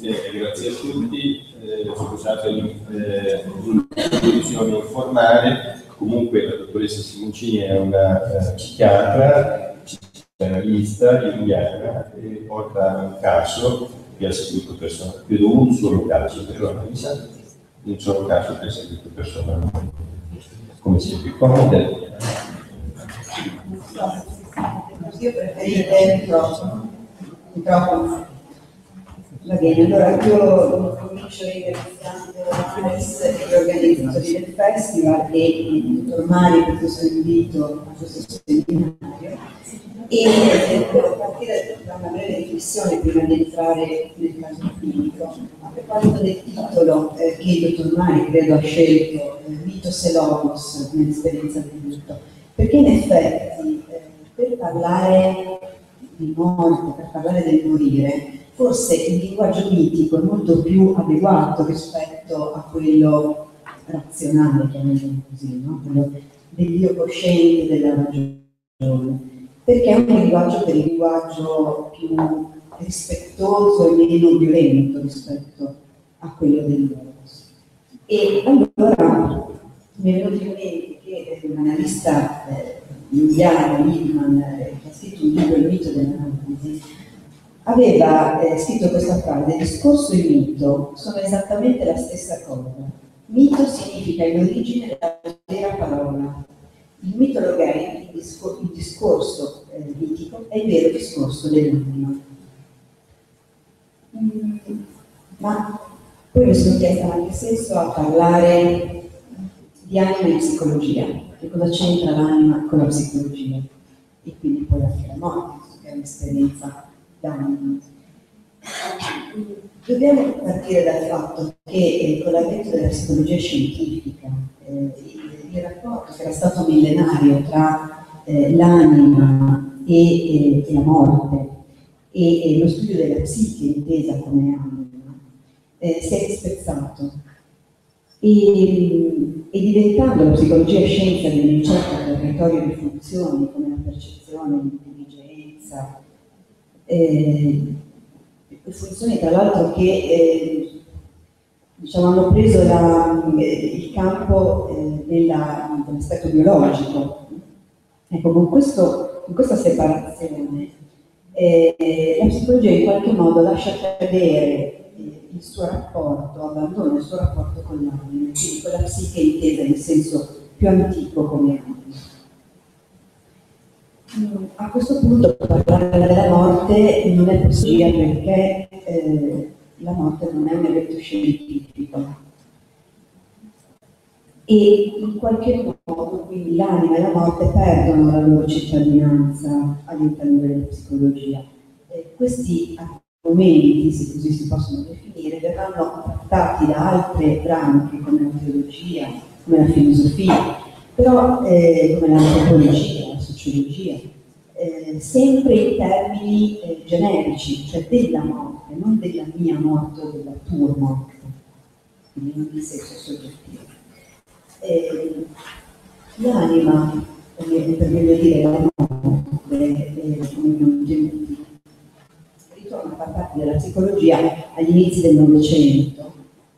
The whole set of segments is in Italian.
Eh, grazie a tutti, eh, scusate eh, informale, comunque la dottoressa Simoncini è una uh, psichiatra, psicanalista, jungiana e porta un caso che ha seguito personalmente, credo un solo caso, però un solo caso che ha seguito personalmente, come si ricorda. Io preferirei il microfono. Va bene, allora io comincio ringraziando Chris e gli organizzatori del festival e il dottor Mario per questo invito a questo seminario e devo partire da una breve riflessione prima di entrare nel caso clinico. A proposito del titolo eh, che il dottor Mario credo ha scelto, eh, Mitos e Logos, un'esperienza di lutto, perché in effetti eh, per parlare di morte, per parlare del morire, forse il linguaggio mitico è molto più adeguato rispetto a quello razionale, chiamiamolo così, no? quello dell'io cosciente della ragione, perché è un linguaggio per il linguaggio più rispettoso e meno violento rispetto a quello dell'uomo. E allora mi è venuto in mente che un analista eh, indiano, Liebman, eh, che ha scritto un libro, Il mito dell'analisi, aveva eh, scritto questa frase, discorso e mito sono esattamente la stessa cosa. Mito significa in origine la vera parola. Il mito logarico, il, discor- il discorso eh, mitico, è il vero discorso dell'anima. Mm, ma poi mi sono chiesta ma che senso ha parlare di anima e psicologia? Che cosa c'entra l'anima con la psicologia? E quindi poi anche la morte, che è un'esperienza danni. Dobbiamo partire dal fatto che eh, con l'avvento della psicologia scientifica, eh, il, il, rapporto che era stato millenario tra eh, l'anima e, e, la morte e, e, lo studio della psiche intesa come anima eh, si è spezzato e, e, diventando la psicologia scienza di un certo territorio di funzioni come la percezione, l'intelligenza, eh, funzioni tra l'altro che eh, diciamo, hanno preso la, il campo eh, della, dell'aspetto biologico. Ecco, con, questo, con questa separazione eh, la psicologia in qualche modo lascia cadere eh, il suo rapporto, abbandona il suo rapporto con l'anima, quindi con la psiche intesa in senso più antico come anima. A questo punto parlare della morte non è possibile perché eh, la morte non è un evento scientifico. E in qualche modo quindi l'anima e la morte perdono la loro cittadinanza all'interno della psicologia. E questi argomenti, se così si possono definire, verranno trattati da altre branche come la teologia, come la filosofia, però eh, come l'antropologia, sociologia, eh, sempre in termini eh, generici, cioè della morte, non della mia morte o della tua morte, quindi non di senso soggettivo. Eh, l'anima, per meglio dire la morte, ritorna a far parte della psicologia agli inizi del Novecento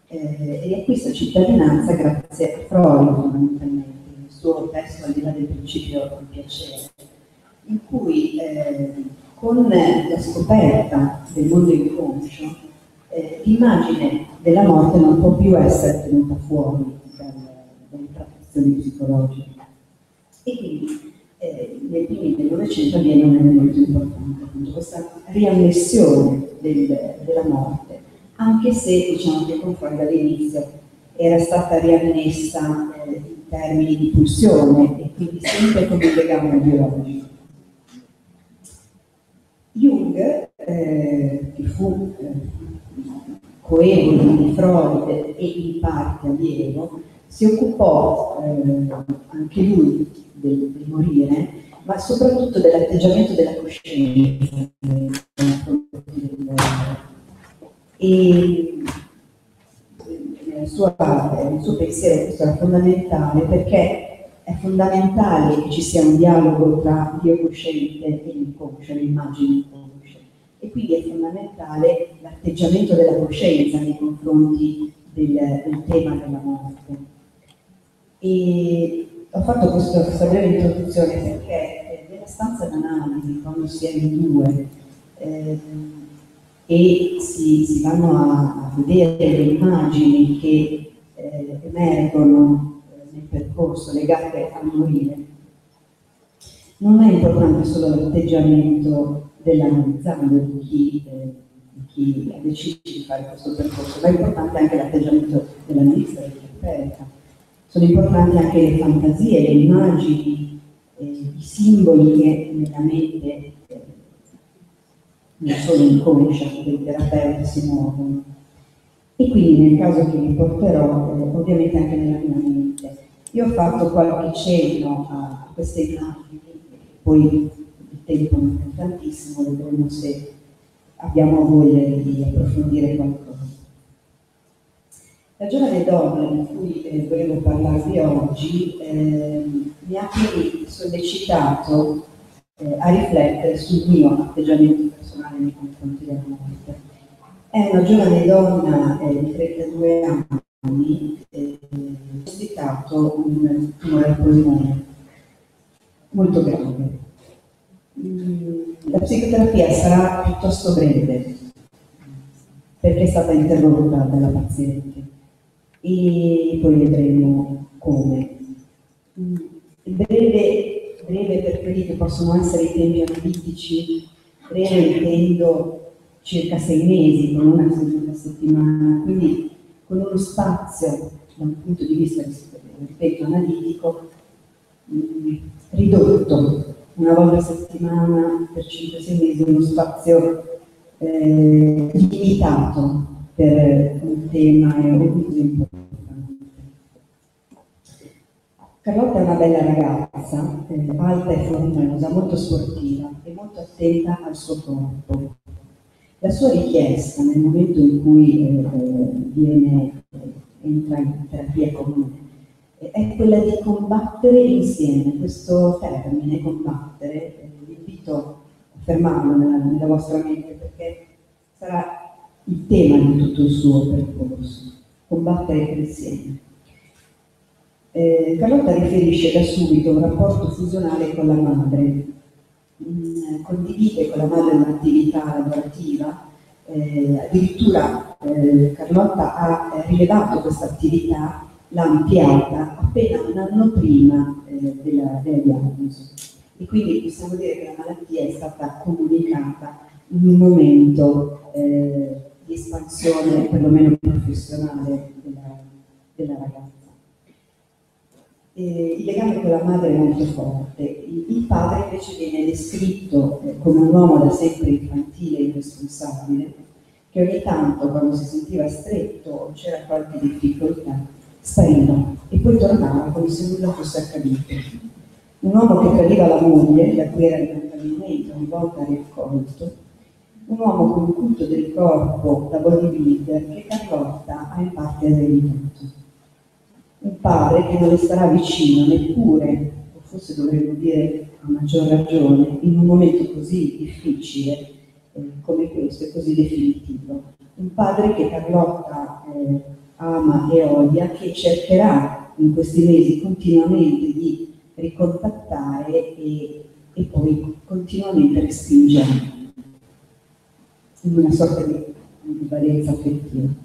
eh, e acquista cittadinanza grazie a Freud fondamentalmente suo testo al di là del principio del piacere, in cui eh, con la scoperta del mondo inconscio eh, l'immagine della morte non può più essere tenuta fuori dal, dalle trattazioni psicologiche. E quindi eh, nei primi del Novecento avviene un elemento importante, appunto, questa riannessione del, della morte, anche se diciamo che con Freud all'inizio era stata riannessa termini di pulsione e quindi sempre come un legame biologico. Jung, eh, che fu eh, coevo di Freud e in parte allievo, si occupò eh, anche lui del, del, morire, ma soprattutto dell'atteggiamento della coscienza. E suo, nel suo pensiero era fondamentale perché è fondamentale che ci sia un dialogo tra Dio cosciente e l'inconscio, l'immagine inconscia. E quindi è fondamentale l'atteggiamento della coscienza nei confronti del, del tema della morte. E ho fatto questo, questa breve introduzione perché nella stanza d'analisi, quando si è in due eh, e si, si, vanno a, vedere le immagini che eh, emergono eh, nel percorso legate al morire, non è importante solo l'atteggiamento dell'analizzando di chi, eh, di chi ha deciso di fare questo percorso, ma è importante anche l'atteggiamento dell'analista del terapeuta. Sono importanti anche le fantasie, le immagini, eh, i simboli che nella mente, eh, non solo inconscia, dei terapeuti si muovono. E quindi nel caso che vi porterò, eh, ovviamente anche nella mia mente. Io ho fatto qualche cenno a queste immagini, poi il tempo non è tantissimo, vedremo se abbiamo voglia di approfondire qualcosa. La giovane donna di cui eh, volevo parlarvi oggi eh, mi ha sollecitato eh, a riflettere sul mio atteggiamento personale nei confronti della morte. È una giovane donna eh, di 32 anni, eh, diagnosticato un tumore al polmone molto grave. Mm, la psicoterapia sarà piuttosto breve perché è stata interrotta dalla paziente e poi vedremo come. Breve, breve per quelli che possono essere i tempi analitici, breve intendo circa sei mesi, con una settimana, quindi con uno spazio da un punto di vista, ripeto, analitico, ridotto, una volta a settimana per 5-6 mesi, uno spazio eh, limitato per un tema e un così importante. Carlotta è una bella ragazza, eh, alta e formosa, molto sportiva e molto attenta al suo corpo. La sua richiesta nel momento in cui eh, eh viene, entra in terapia comune è quella di combattere insieme. Questo termine, combattere, eh, vi invito a fermarlo nella, nella vostra mente perché sarà il tema di tutto il suo percorso, combattere insieme. Eh, Carlotta riferisce da subito un rapporto fusionale con la madre, mm, condivide con la madre un'attività lavorativa, eh, addirittura eh, Carlotta ha rilevato questa attività, l'ha ampliata appena un anno prima eh, della, della diagnosi. E quindi possiamo dire che la malattia è stata comunicata in un momento eh, di espansione perlomeno professionale della, della ragazza. E il legame con la madre è molto forte, il padre invece viene descritto eh, come un uomo da sempre infantile e irresponsabile, che ogni tanto quando si sentiva stretto o c'era qualche difficoltà spariva e poi tornava come se nulla fosse accaduto. Un uomo che tradiva la moglie, da cui era incontabilmente ogni volta riaccolto, un uomo con un culto del corpo da bodybuilder che Carlotta ha in parte ereditato. Un padre che non le starà vicino neppure, o forse dovremmo dire a maggior ragione, in un momento così difficile eh, come questo e così definitivo. Un padre che Carlotta eh, ama e odia, che cercherà in questi mesi continuamente di ricontattare e, e poi continuamente respingere in una sorta di ambivalenza affettiva.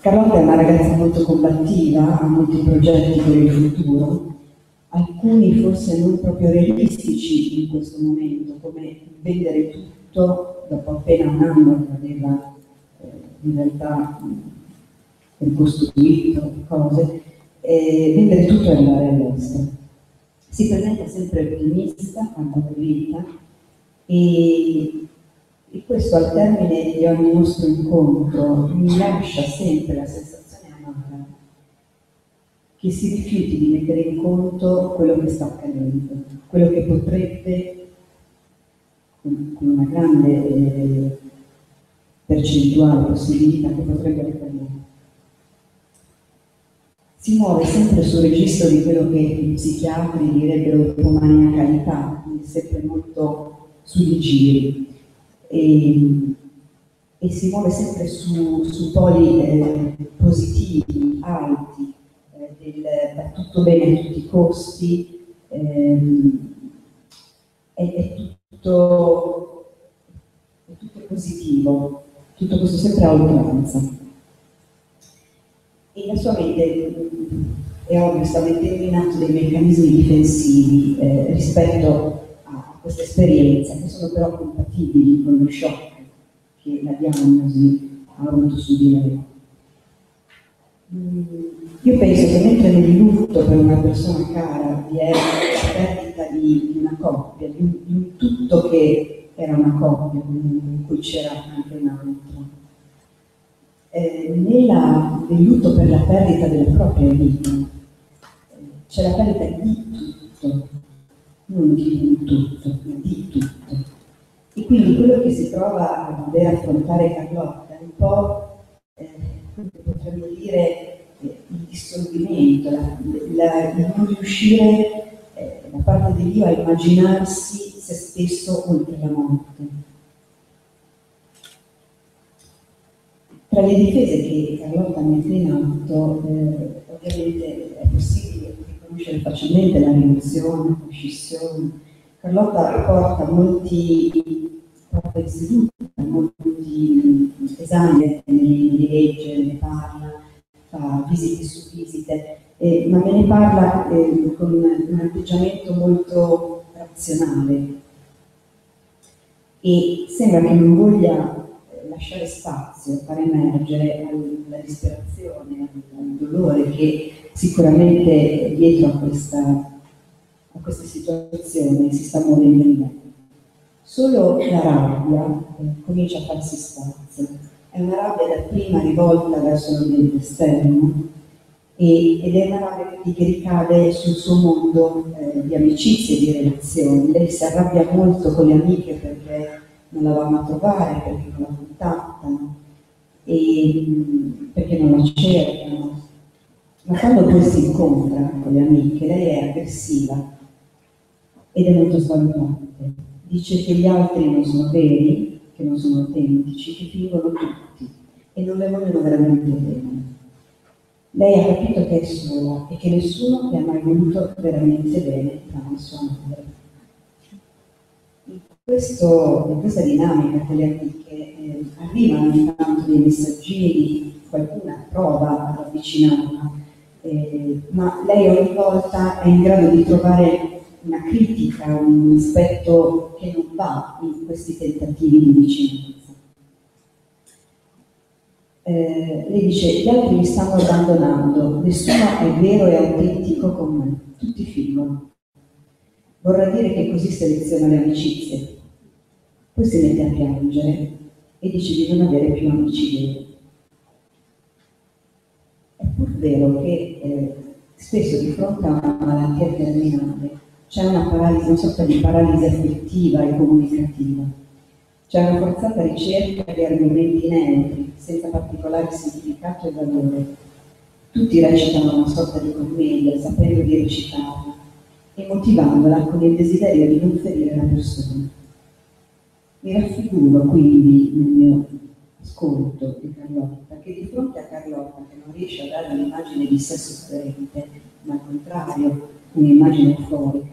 Carlotta è una ragazza molto combattiva, ha molti progetti per il futuro, alcuni forse non proprio realistici in questo momento, come vendere tutto dopo appena un anno che aveva eh, in realtà ricostruito cose, e vendere tutto e andare all'estero. Si presenta sempre ottimista, vita, e, e questo al termine di ogni nostro incontro mi lascia sempre la sensazione amara che si rifiuti di mettere in conto quello che sta accadendo, quello che potrebbe, con una grande eh, percentuale, possibilità che potrebbe accadere. Si muove sempre sul registro di quello che i psichiatri direbbero ipomaniacalità, quindi sempre molto sugli giri e, e si muove sempre su, su poli eh, positivi, alti, eh, del va tutto bene a tutti i costi, ehm, è, è, tutto, è tutto positivo, tutto questo sempre a oltranza. E la sua mente è ovvio, sta mettendo in atto dei meccanismi difensivi eh, rispetto a questa esperienza, che sono però compatibili con lo shock che la diagnosi ha avuto su di lei. Mm, io penso che mentre nel lutto per una persona cara vi è la perdita di, di una coppia, di un, di un, tutto che era una coppia, in cui c'era anche un altro, eh, nel lutto per la perdita della propria vita eh, c'è la perdita di tutto, non di tutto, ma di tutto. E quindi quello che si trova a dover affrontare Carlotta è un po', eh, potremmo dire, eh, il dissolvimento, il non riuscire eh, da parte di Dio a immaginarsi se stesso oltre la morte. Tra le difese che Carlotta mette in atto, eh, ovviamente è possibile riconoscere facilmente la rimozione, la scissione. Carlotta porta molti porta molti esami, ne legge, ne parla, fa visite su visite, eh, ma me ne parla eh, con un atteggiamento molto razionale e sembra che non voglia lasciare spazio, far emergere la disperazione, al dolore che sicuramente dietro a questa, a questa situazione si sta muovendo in me. Solo la rabbia eh, comincia a farsi spazio. È una rabbia dapprima rivolta verso l'ambiente esterno e, ed è una rabbia che ricade sul suo mondo eh, di amicizie di relazioni. Lei si arrabbia molto con le amiche perché non la vanno a trovare, perché non la contattano, e, perché non la cercano. Ma quando poi si incontra con le amiche, lei è aggressiva ed è molto svalutante. Dice che gli altri non sono veri, che non sono autentici, che fingono tutti e non le vogliono veramente bene. Lei ha capito che è sola e che nessuno le ha mai voluto veramente bene tranne sua madre. Questo, in questa dinamica con le amiche eh, arrivano ogni dei messaggini, qualcuna prova ad avvicinarla, eh, ma lei ogni volta è in grado di trovare una critica, un aspetto che non va in questi tentativi di vicinanza. Eh, lei dice, gli altri mi stanno abbandonando, nessuno è vero e autentico con me, tutti fingono. Vorrà dire che così seleziona le amicizie, poi si mette a piangere e dice di non avere più amici veri. È pur vero che eh, spesso di fronte a una malattia terminale c'è una paralisi, una sorta di paralisi affettiva e comunicativa. C'è una forzata ricerca di argomenti neutri, senza particolare significato e valore. Tutti recitano una sorta di commedia, sapendo di recitarla e motivandola con il desiderio di non ferire la persona. Mi raffiguro quindi nel mio ascolto di Carlotta che di fronte a Carlotta che non riesce a dare un'immagine di sé sofferente, ma al contrario un'immagine euforica,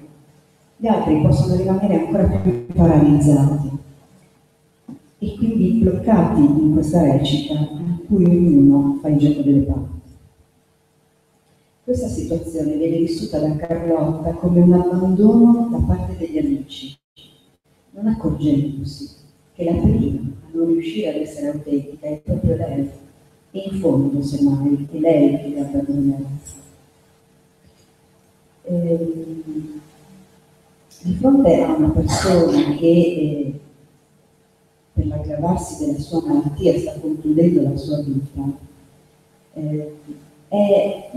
gli altri possono rimanere ancora più paralizzati e quindi bloccati in questa recita in cui ognuno fa il gioco delle parti. Questa situazione viene vissuta da Carlotta come un abbandono da parte degli non accorgendosi che la prima a non riuscire ad essere autentica è proprio lei, e in fondo, semmai, è lei che la perdonerà. Ehm, di fronte a una persona che eh, per l'aggravarsi della sua malattia sta concludendo la sua vita, eh, è,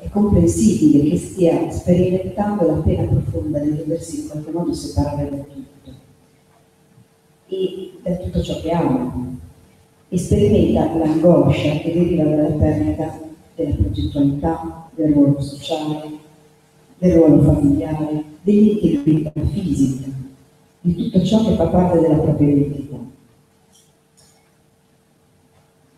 è, comprensibile che stia sperimentando la pena profonda di doversi in qualche modo separare da tutto e da tutto ciò che ama e sperimenta l'angoscia che deriva dalla perdita della progettualità, del ruolo sociale, del ruolo familiare, dell'integrità fisica, di tutto ciò che fa parte della propria identità.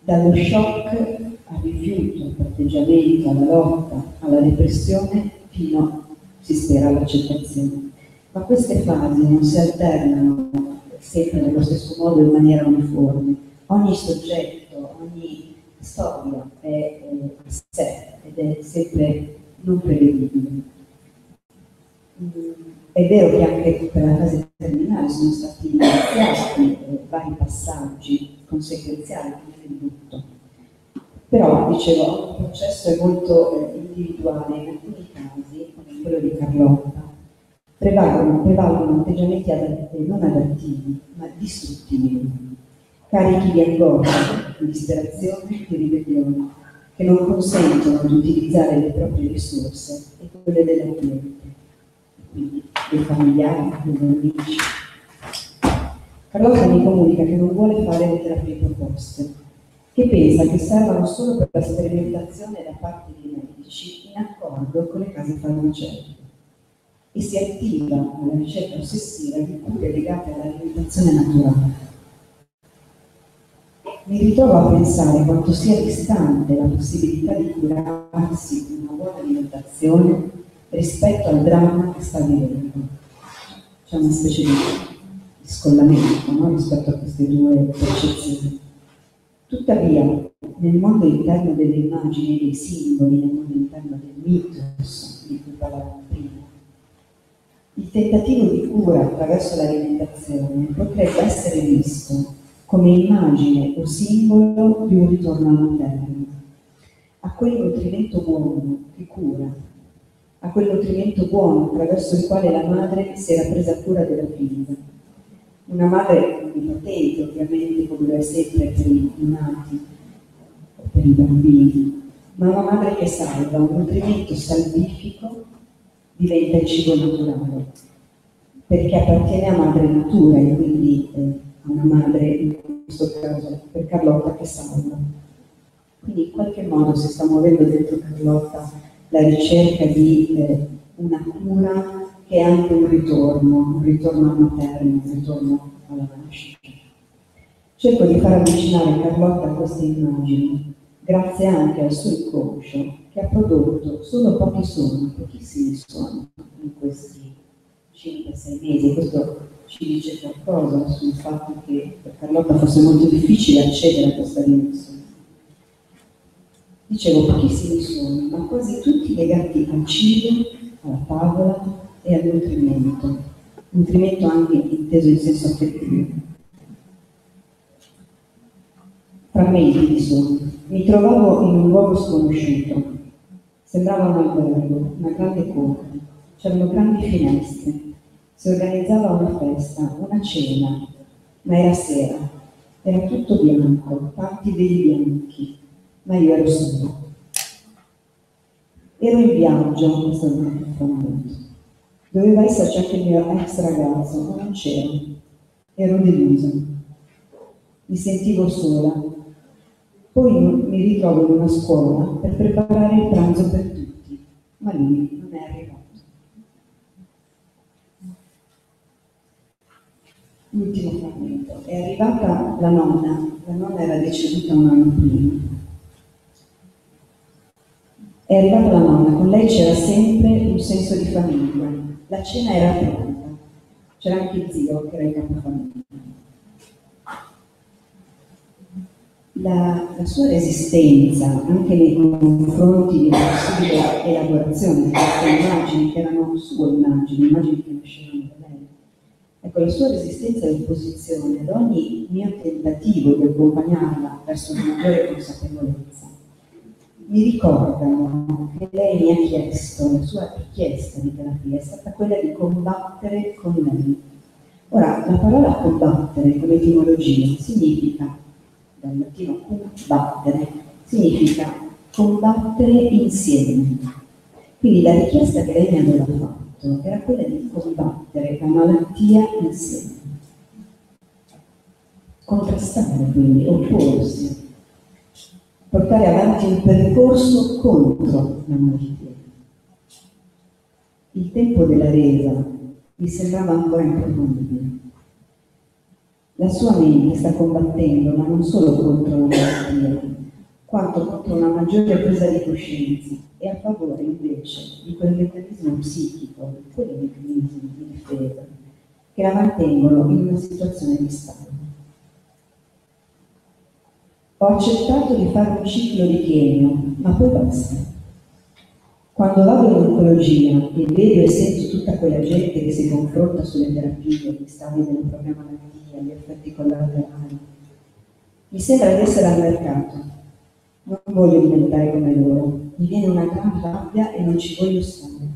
Dallo shock al rifiuto, al patteggiamento, alla lotta, alla depressione, fino, si spera, all'accettazione. Ma queste fasi non si alternano sempre nello stesso modo in maniera uniforme. Ogni soggetto, ogni storia è a sé ed è sempre non prevedibile. Mm, è vero che anche per la fase terminale sono stati iniziati eh, vari passaggi conseguenziali di lutto. Però, dicevo, il processo è molto eh, individuale, in alcuni casi, come quello di Carlotta, prevalgono, prevalgono atteggiamenti adatti, non adattivi, ma distruttivi, carichi di angoscia, di disperazione, di ribellione, che non consentono di utilizzare le proprie risorse e quelle dell'ambiente, quindi dei familiari, degli amici. Carlotta mi comunica che non vuole fare le terapie proposte, che pensa che servano solo per la sperimentazione da parte dei medici in accordo con le case farmaceutiche e si attiva alla ricerca ossessiva di cure legate all'alimentazione naturale. Mi ritrovo a pensare quanto sia distante la possibilità di curarsi con una buona alimentazione rispetto al dramma che sta vivendo. C'è una specie di scollamento no? rispetto a queste due percezioni. Tuttavia, nel mondo interno delle immagini dei simboli, nel mondo interno del mitos di cui parlavamo prima, il tentativo di cura attraverso l'alimentazione potrebbe essere visto come immagine o simbolo di un ritorno alla terra, a quel nutrimento buono che cura, a quel nutrimento buono attraverso il quale la madre si era presa cura della figlia. Una madre onnipotente, ovviamente, come lo è sempre per i nati o per i bambini, ma una madre che salva, un nutrimento salvifico diventa il cibo naturale, perché appartiene a madre natura e quindi eh, a una madre, in questo caso per Carlotta, che salva. Quindi in qualche modo si sta muovendo dentro Carlotta la ricerca di eh, una cura che è anche un ritorno, un ritorno al materno, un ritorno alla nascita. Cerco di far avvicinare Carlotta a queste immagini, grazie anche al suo inconscio che ha prodotto solo pochi suoni, pochissimi suoni in questi 5-6 mesi. Questo ci dice qualcosa sul fatto che per Carlotta fosse molto difficile accedere a questa dimensione. Dicevo pochissimi suoni, ma quasi tutti legati al cibo, alla tavola e al nutrimento. Nutrimento anche inteso in senso affettivo. Frammenti di suoni. Mi trovavo in un luogo sconosciuto, Sembrava un albergo, una grande corte. C'erano grandi finestre. Si organizzava una festa, una cena, ma era sera. Era tutto bianco, tanti veli bianchi, ma io ero sola. Ero in viaggio, questo è un momento. Doveva esserci anche il mio ex ragazzo, ma non c'era. Ero delusa. Mi sentivo sola, poi mi ritrovo in una scuola per preparare il pranzo per tutti, ma lui non è arrivato. L'ultimo frammento. È arrivata la nonna, la nonna era deceduta un anno prima. È arrivata la nonna, con lei c'era sempre un senso di famiglia. La cena era pronta. C'era anche il zio che era il capofamiglia. La, la, sua resistenza anche nei confronti di una possibile elaborazione di queste immagini, che erano sue immagini, immagini che nascevano da lei. Ecco, la sua resistenza e opposizione ad ogni mio tentativo di accompagnarla verso una maggiore consapevolezza mi ricordano che lei mi ha chiesto, la sua richiesta di terapia è stata quella di combattere con lei. Ora, la parola combattere come etimologia significa dal latino combattere, significa combattere insieme. Quindi la richiesta che lei mi aveva fatto era quella di combattere la malattia insieme. Contrastare quindi, opporsi, portare avanti un percorso contro la malattia. Il tempo della resa mi sembrava ancora improponibile La sua mente sta combattendo, ma non solo contro la malattia, quanto contro una maggiore presa di coscienza e a favore invece di quel meccanismo psichico, di quei meccanismi di difesa che la mantengono in una situazione di stato. Ho accettato di fare un ciclo di chemio, ma poi basta. Quando vado in oncologia e vedo e sento tutta quella gente che si confronta sulle terapie, gli stadi della propria malattia, gli effetti collaterali, mi sembra di essere al mercato. Non voglio diventare come loro, mi viene una gran rabbia e non ci voglio stare.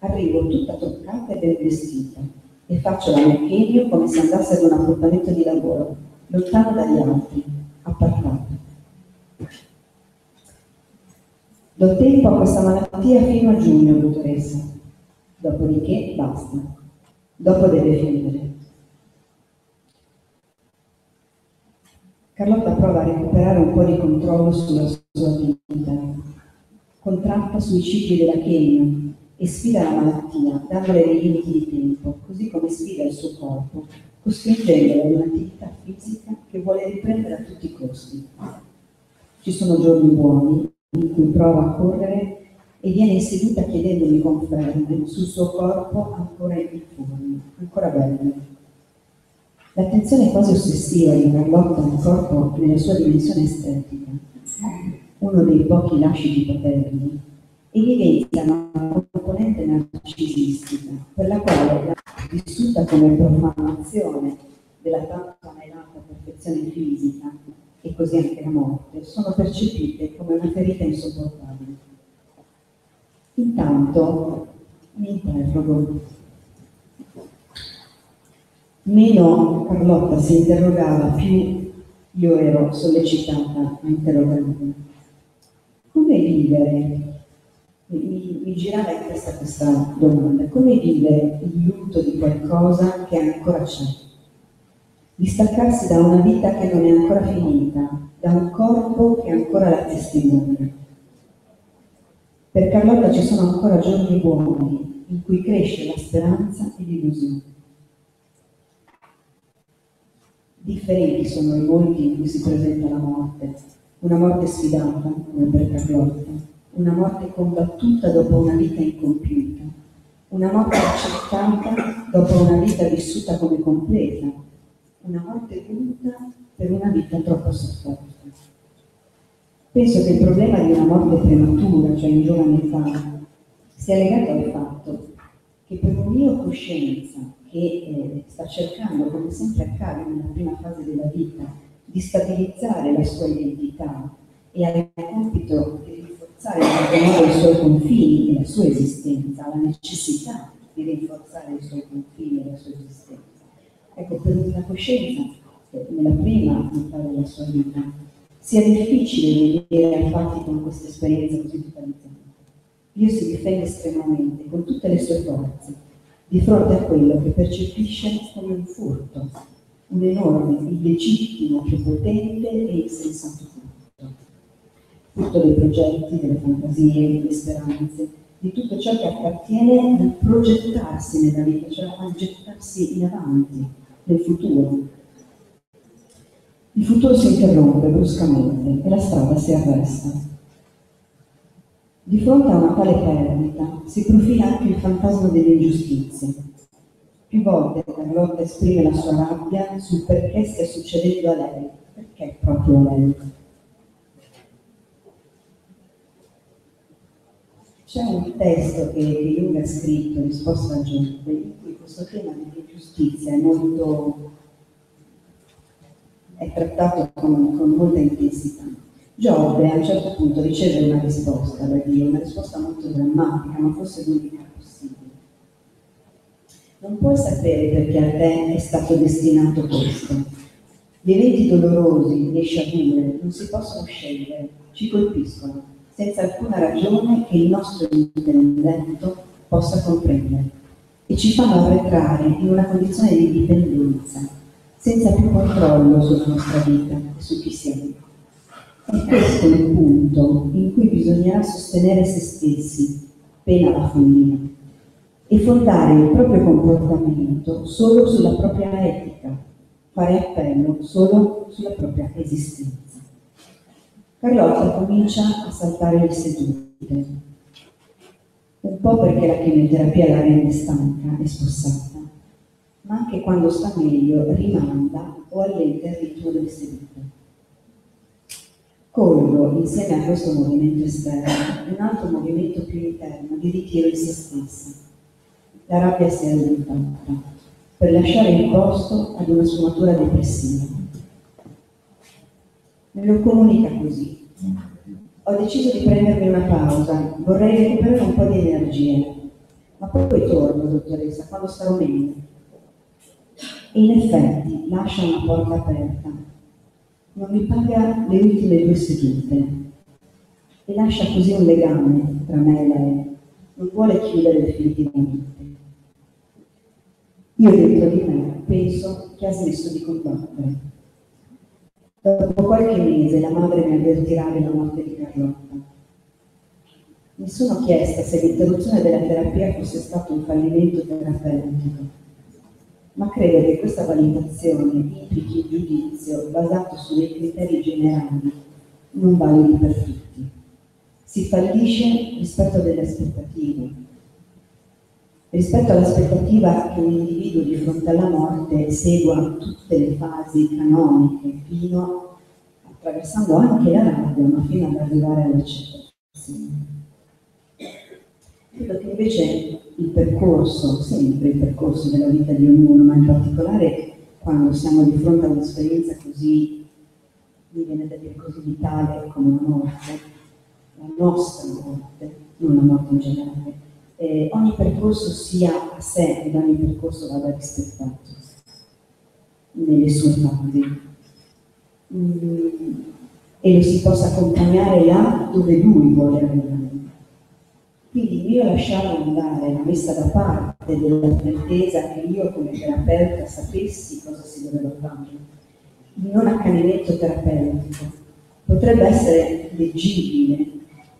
Arrivo tutta toccata e ben vestita e faccio la mia chemio come se andasse ad un appuntamento di lavoro, lontano dagli altri, a parlare. Do tempo a questa malattia fino a giugno, dottoressa. Dopodiché basta. Dopo deve finire. Carlotta prova a recuperare un po' di controllo sulla sua vita. Contratta sui cicli della chemio e sfida la malattia, dandole dei limiti di tempo, così come sfida il suo corpo, costringendolo ad un'attività fisica che vuole riprendere a tutti i costi. Ci sono giorni buoni in cui prova a correre e viene seduta chiedendomi conferme sul suo corpo ancora in forma, ancora bello. L'attenzione quasi ossessiva di Carlotta al corpo nella sua dimensione estetica, uno dei pochi lasciti paterni, evidenzia una componente narcisistica, per la quale vissuta come profanazione della tanto anelata perfezione fisica e così anche la morte, sono percepite come una ferita insopportabile. Intanto mi interrogo. Meno Carlotta si interrogava, più io ero sollecitata a interrogarmi. Come vivere? Mi, mi girava in testa questa domanda. Come vivere il lutto di qualcosa che ancora c'è? Distaccarsi da una vita che non è ancora finita, da un corpo che ancora la testimonia. Per Carlotta ci sono ancora giorni buoni in cui cresce la speranza e l'illusione. Differenti sono i volti in cui si presenta la morte, una morte sfidata, come per Carlotta, una morte combattuta dopo una vita incompiuta, una morte accettata dopo una vita vissuta come completa, una morte voluta per una vita troppo sofferta. Penso che il problema di una morte prematura, cioè in giovane età, sia legato al fatto che per un mio coscienza che eh, sta cercando, come sempre accade nella prima fase della vita, di stabilizzare la sua identità e ha il compito di rinforzare i suoi confini e la sua esistenza, la necessità di rinforzare i suoi confini e la sua esistenza. Ecco, per una coscienza, eh, nella prima metà della sua vita, sia difficile venire a fatti con questa esperienza così totalizzante. Dio si difende estremamente, con tutte le sue forze, di fronte a quello che percepisce come un furto, un enorme, illegittimo, prepotente e insensato furto. Furto dei progetti, delle fantasie, delle speranze, di tutto ciò che appartiene al progettarsi nella vita, cioè a gettarsi in avanti, nel futuro. Il futuro si interrompe bruscamente e la strada si arresta. Di fronte a una tale perdita si profila anche il fantasma delle ingiustizie. Più volte Carlotta esprime la sua rabbia sul perché stia succedendo a lei, perché proprio a lei. C'è un testo che Jung ha scritto, risposta a Giuseppe, in cui questo tema dell'ingiustizia è molto è trattato con, con molta intensità. Giobbe a un certo punto riceve una risposta da Dio, una risposta molto drammatica, ma forse l'unica possibile. Non puoi sapere perché a te è stato destinato questo. Gli eventi dolorosi, le sciagure, non si possono scegliere, ci colpiscono, senza alcuna ragione che il nostro intendimento possa comprendere, e ci fanno arretrare in una condizione di dipendenza, senza più controllo sulla nostra vita e su chi siamo. È questo il punto in cui bisognerà sostenere se stessi, pena la follia, e fondare il proprio comportamento solo sulla propria etica, fare appello solo sulla propria esistenza. Carlotta comincia a saltare le sedute, un po' perché la chemioterapia la rende stanca e spossata, ma anche quando sta meglio rimanda o allenta il ritmo delle sedute. Colgo, insieme a questo movimento esterno, un altro movimento più interno di ritiro in se stessa. La rabbia si è allentata per lasciare il posto ad una sfumatura depressiva. Me lo comunica così. Ho deciso di prendermi una pausa, vorrei recuperare un po' di energie, ma poi torno, dottoressa, quando starò meglio. E in effetti lascia una porta aperta, non mi paga le ultime due sedute e lascia così un legame tra me e lei, non vuole chiudere definitivamente. Io dentro di me penso che ha smesso di combattere. Dopo qualche mese la madre mi avvertirà della morte di Carlotta. Mi sono chiesta se l'interruzione della terapia fosse stato un fallimento terapeutico, ma credo che questa valutazione implichi un giudizio basato su dei criteri generali non validi per tutti. Si fallisce rispetto delle aspettative, rispetto all'aspettativa che un individuo di fronte alla morte segua tutte le fasi canoniche fino attraversando anche la rabbia, ma fino ad arrivare all'accettazione. Credo che invece il percorso, sempre il percorso della vita di ognuno, ma in particolare quando siamo di fronte a un'esperienza così, mi viene da dire così vitale come la morte, la nostra morte, non la morte in generale, eh, ogni percorso sia a sé ed ogni percorso vada rispettato nelle sue fasi. Mm, e lo si possa accompagnare là dove lui vuole arrivare. Quindi il mio lasciare andare, la messa da parte della pretesa che io come terapeuta sapessi cosa si doveva fare, non accanimento terapeutico, potrebbe essere leggibile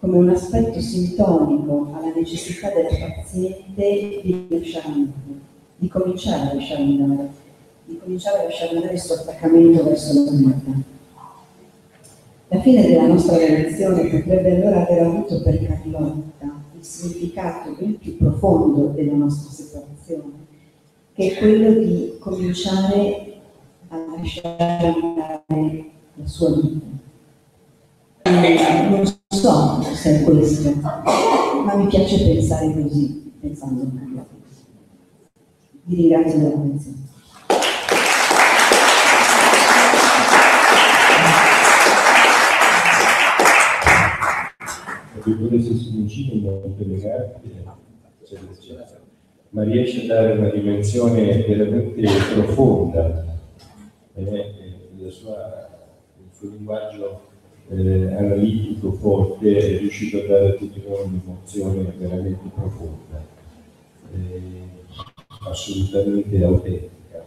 come un aspetto sintonico alla necessità del paziente di lasciare andare, di cominciare a lasciare andare, di cominciare a lasciare andare il suo attaccamento verso la vita. La fine della nostra relazione potrebbe allora aver avuto per Carlotta significato ben più profondo della nostra separazione, che è quello di cominciare a lasciare andare la sua vita. E non so se è questo, ma mi piace pensare così, pensando a me. Vi ringrazio dell'attenzione. Dottoressa Simoncini molto elegante, eccetera, ma riesce a dare una dimensione veramente profonda eh, eh, il suo linguaggio eh, analitico forte è riuscito a dare a tutti noi un'emozione veramente profonda, eh, assolutamente autentica.